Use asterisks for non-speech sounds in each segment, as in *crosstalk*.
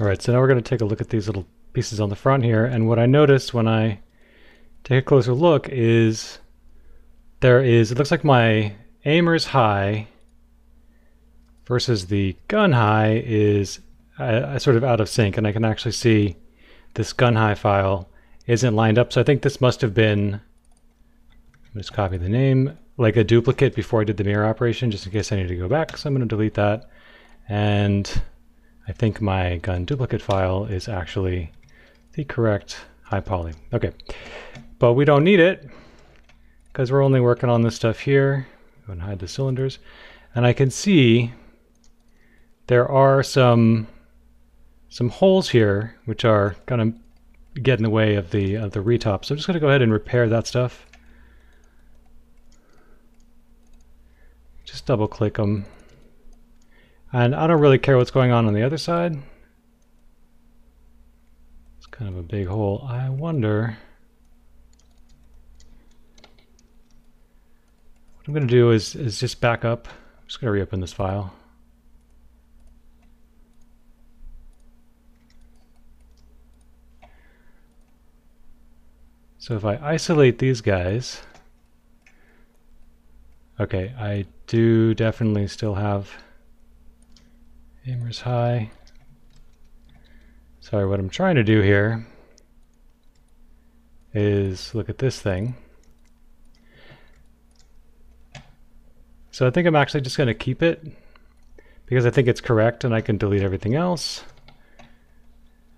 All right, so now we're going to take a look at these little pieces on the front here. And what I noticed when I take a closer look is there is, it looks like my aimer's high versus the gun high is uh, sort of out of sync. And I can actually see this gun high file isn't lined up. So I think this must have been, just copy the name, like a duplicate before I did the mirror operation, just in case I need to go back. So I'm going to delete that. And I think my gun duplicate file is actually the correct high poly. Okay, but we don't need it because we're only working on this stuff here. Go and hide the cylinders. And I can see there are some some holes here which are going to get in the way of the of the retop. So I'm just going to go ahead and repair that stuff. Just double click them. And I don't really care what's going on on the other side. It's kind of a big hole. I wonder... What I'm going to do is, is just back up. I'm just going to reopen this file. So if I isolate these guys, okay, I do definitely still have Aimer's high. Sorry, what I'm trying to do here is look at this thing. So I think I'm actually just going to keep it because I think it's correct and I can delete everything else.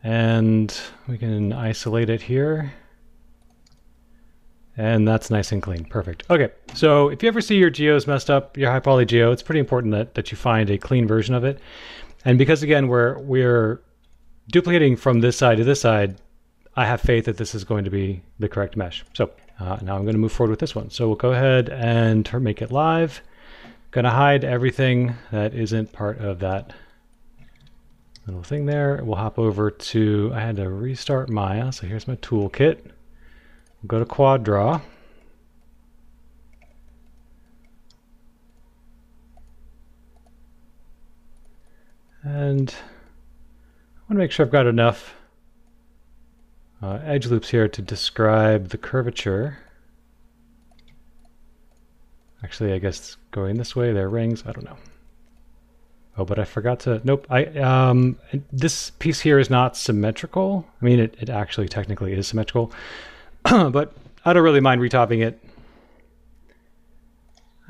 And we can isolate it here. And that's nice and clean. Perfect. Okay, so if you ever see your geos messed up, your high poly geo, it's pretty important that, that you find a clean version of it. And because again, we're we're duplicating from this side to this side, I have faith that this is going to be the correct mesh. So uh, now I'm going to move forward with this one. So we'll go ahead and make it live. Going to hide everything that isn't part of that little thing there. We'll hop over to, I had to restart Maya, so here's my toolkit. Go to quad draw. And I want to make sure I've got enough uh, edge loops here to describe the curvature. Actually, I guess going this way, there are rings. I don't know. Oh, but I forgot to, nope. I um, This piece here is not symmetrical. I mean, it, it actually technically is symmetrical. *clears throat* but I don't really mind retopping it.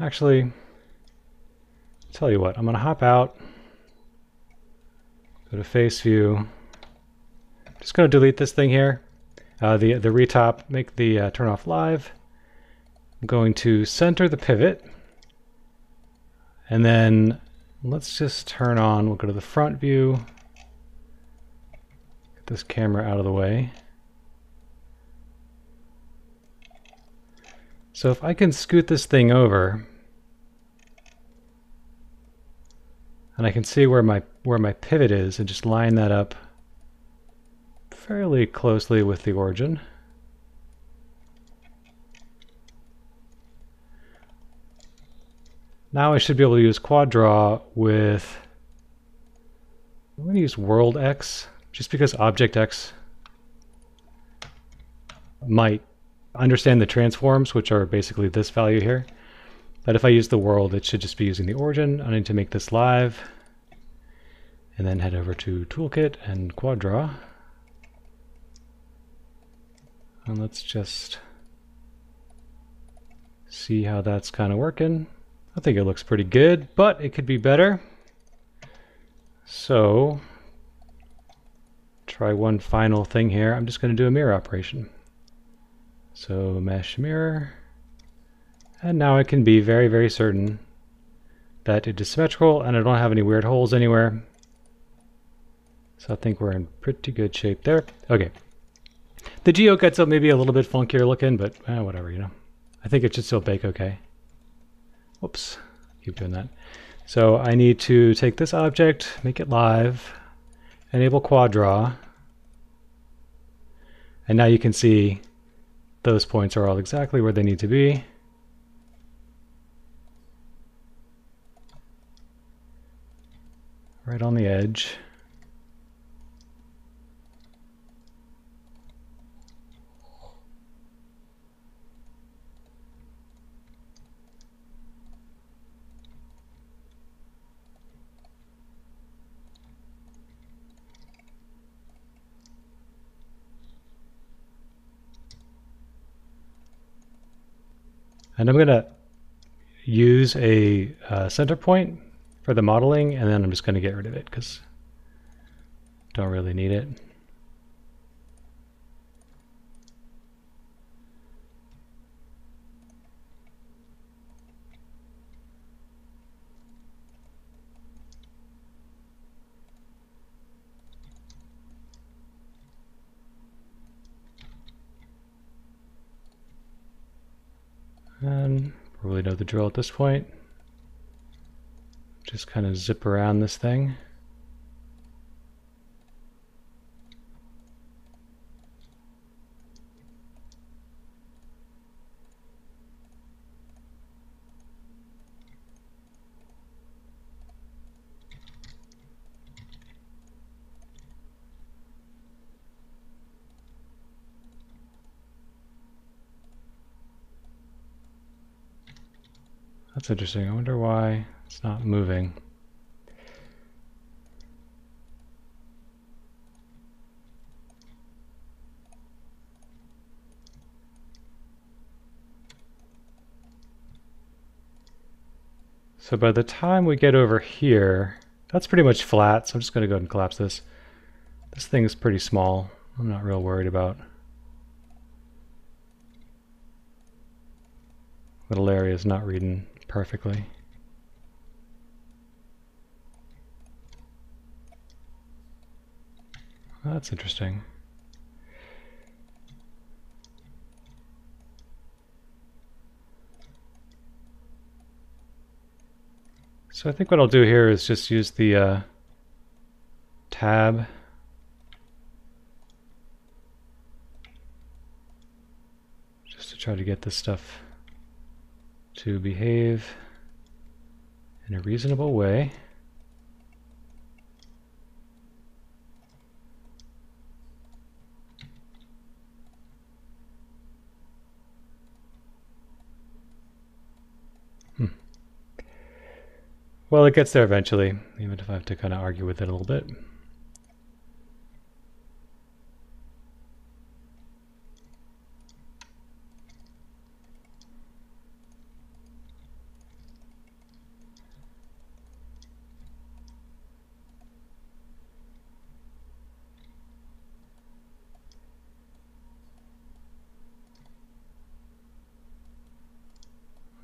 Actually, tell you what, I'm going to hop out, go to face view. Just going to delete this thing here. Uh, the, the retop, make the uh, turn off live. I'm going to center the pivot. And then let's just turn on, we'll go to the front view. Get this camera out of the way. So if I can scoot this thing over, and I can see where my where my pivot is and just line that up fairly closely with the origin. Now I should be able to use quad draw with I'm going to use world X just because object X might understand the transforms, which are basically this value here. But if I use the world, it should just be using the origin. I need to make this live. And then head over to Toolkit and quad draw. And let's just see how that's kind of working. I think it looks pretty good, but it could be better. So, try one final thing here. I'm just going to do a mirror operation. So mesh mirror. And now I can be very, very certain that it is symmetrical and I don't have any weird holes anywhere. So I think we're in pretty good shape there. Okay. The geo gets up maybe a little bit funkier looking, but eh, whatever, you know. I think it should still bake okay. Whoops, keep doing that. So I need to take this object, make it live, enable quad draw, and now you can see those points are all exactly where they need to be. Right on the edge. And I'm going to use a uh, center point for the modeling, and then I'm just going to get rid of it because don't really need it. And probably know the drill at this point. Just kind of zip around this thing. That's interesting. I wonder why it's not moving. So by the time we get over here, that's pretty much flat, so I'm just going to go ahead and collapse this. This thing is pretty small. I'm not real worried about little areas not reading perfectly. That's interesting. So I think what I'll do here is just use the uh, tab just to try to get this stuff to behave in a reasonable way. Hmm. Well, it gets there eventually, even if I have to kind of argue with it a little bit.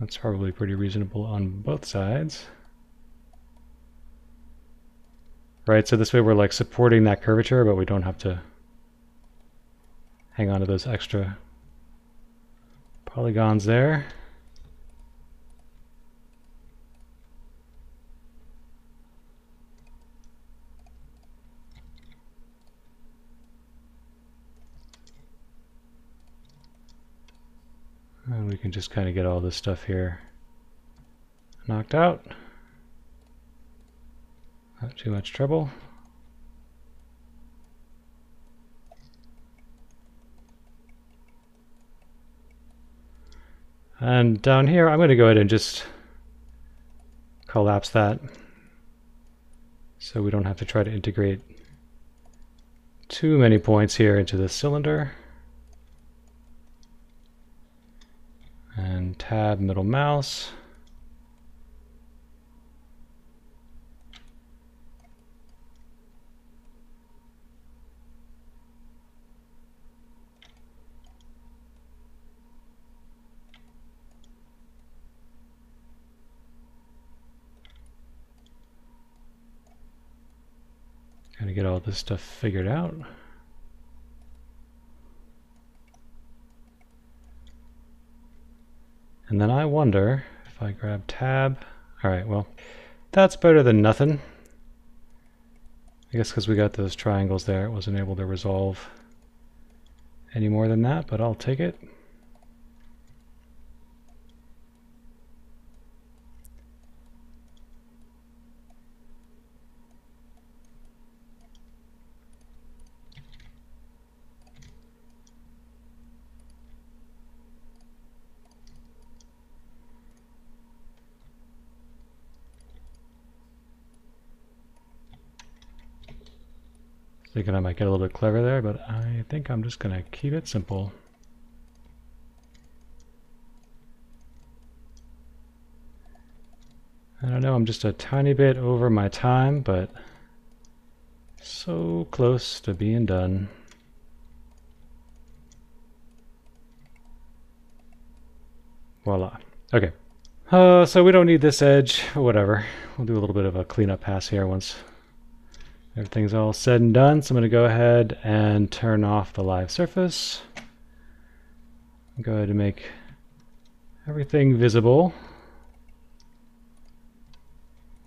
That's probably pretty reasonable on both sides. Right, so this way we're like supporting that curvature, but we don't have to hang on to those extra polygons there. And we can just kind of get all this stuff here knocked out. Not too much trouble. And down here, I'm going to go ahead and just collapse that so we don't have to try to integrate too many points here into the cylinder. And tab middle mouse. Kind of get all this stuff figured out. And then I wonder if I grab tab. All right, well, that's better than nothing. I guess because we got those triangles there, it wasn't able to resolve any more than that, but I'll take it. Thinking I might get a little bit clever there, but I think I'm just going to keep it simple. I don't know, I'm just a tiny bit over my time, but so close to being done. Voila. Okay. Uh, so we don't need this edge, *laughs* whatever. We'll do a little bit of a cleanup pass here once everything's all said and done. So I'm going to go ahead and turn off the live surface. Go ahead and make everything visible.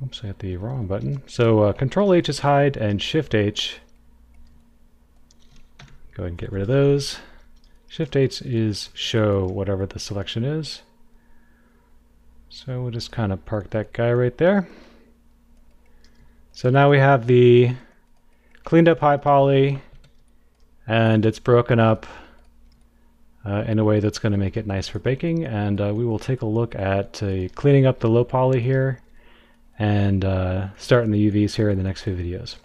Oops, I hit the wrong button. So uh, Control H is hide and Shift H. Go ahead and get rid of those. Shift H is show whatever the selection is. So we'll just kind of park that guy right there. So now we have the cleaned up high poly and it's broken up uh, in a way that's going to make it nice for baking. And uh, we will take a look at uh, cleaning up the low poly here and uh, starting the UVs here in the next few videos.